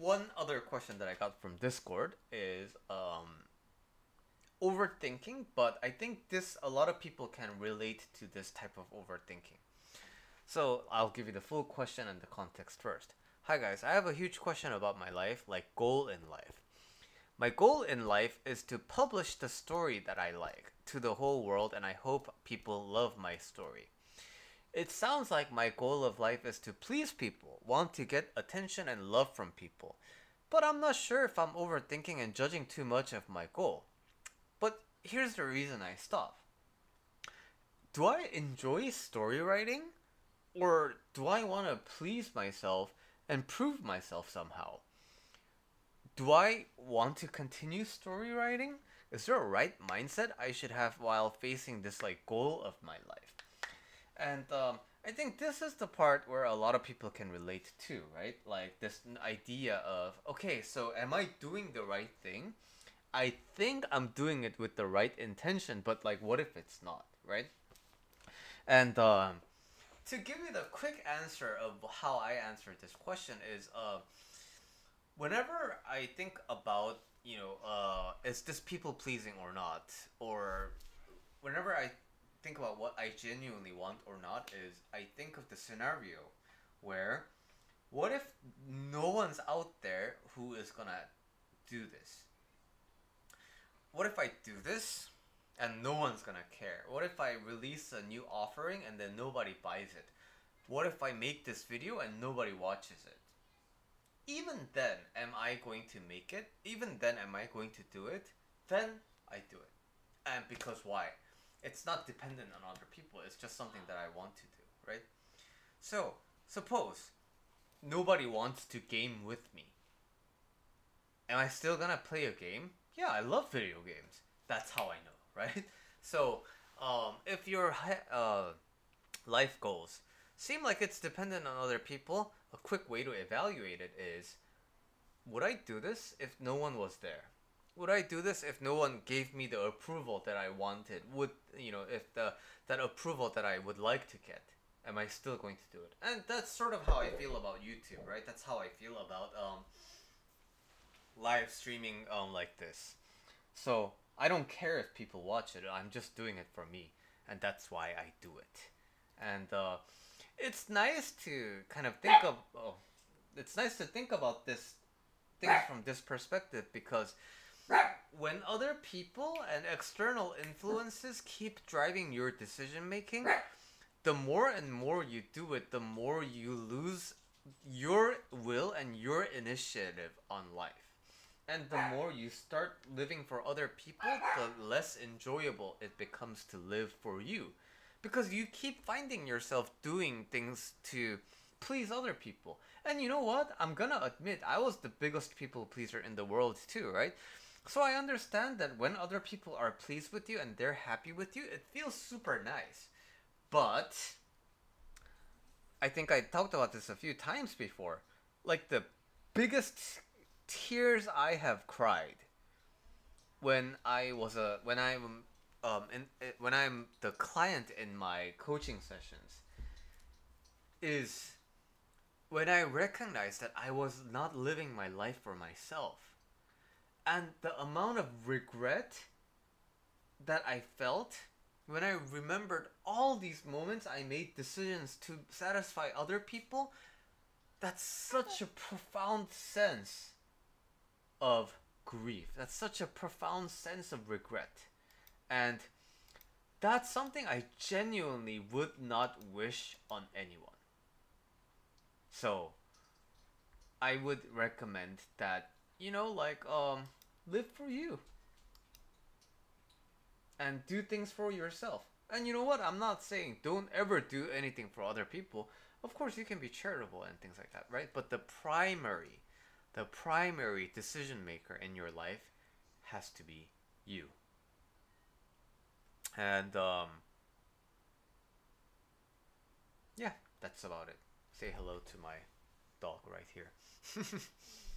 one other question that I got from Discord is um, overthinking, but I think this a lot of people can relate to this type of overthinking. So I'll give you the full question and the context first. Hi guys, I have a huge question about my life, like goal in life. My goal in life is to publish the story that I like to the whole world, and I hope people love my story. It sounds like my goal of life is to please people, want to get attention and love from people. But I'm not sure if I'm overthinking and judging too much of my goal. But here's the reason I stop. Do I enjoy story writing? Or do I want to please myself and prove myself somehow? Do I want to continue story writing? Is there a right mindset I should have while facing this like goal of my life? And um, I think this is the part where a lot of people can relate to, right? Like this idea of, okay, so am I doing the right thing? I think I'm doing it with the right intention, but like, what if it's not, right? And um, to give you the quick answer of how I answered this question is, uh, whenever I think about, you know, uh, is this people pleasing or not, or whenever I think about what I genuinely want or not is I think of the scenario where what if no one's out there who is gonna do this? What if I do this and no one's gonna care? What if I release a new offering and then nobody buys it? What if I make this video and nobody watches it? Even then, am I going to make it? Even then, am I going to do it? Then I do it. And because why? It's not dependent on other people. It's just something that I want to do, right? So, suppose nobody wants to game with me. Am I still gonna play a game? Yeah, I love video games. That's how I know, right? So, um, if your uh, life goals seem like it's dependent on other people, a quick way to evaluate it is would I do this if no one was there? Would I do this if no one gave me the approval that I wanted? Would you know if the that approval that I would like to get? Am I still going to do it? And that's sort of how I feel about YouTube, right? That's how I feel about um, live streaming um, like this. So I don't care if people watch it. I'm just doing it for me, and that's why I do it. And uh, it's nice to kind of think of. Oh, it's nice to think about this things from this perspective because when other people and external influences keep driving your decision making, the more and more you do it, the more you lose your will and your initiative on life. And the more you start living for other people, the less enjoyable it becomes to live for you. Because you keep finding yourself doing things to please other people. And you know what? I'm gonna admit, I was the biggest people pleaser in the world too, right? So I understand that when other people are pleased with you and they're happy with you, it feels super nice. But I think I talked about this a few times before. Like the biggest tears I have cried when I was a when I'm um in, when I'm the client in my coaching sessions is when I recognize that I was not living my life for myself and the amount of regret that I felt when I remembered all these moments I made decisions to satisfy other people, that's such a profound sense of grief. That's such a profound sense of regret. And that's something I genuinely would not wish on anyone. So, I would recommend that you know, like um, live for you and do things for yourself. And you know what? I'm not saying don't ever do anything for other people. Of course, you can be charitable and things like that, right? But the primary, the primary decision maker in your life has to be you. And um, yeah, that's about it. Say hello to my dog right here.